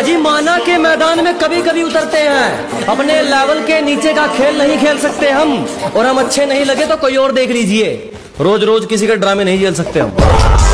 अजी माना के मैदान में कभी कभी उतरते हैं। अपने लेवल के नीचे का खेल नहीं खेल सकते हम। और हम अच्छे नहीं लगे तो कोई और देख लीजिए। रोज रोज किसी के ड्रामे नहीं झेल सकते हम।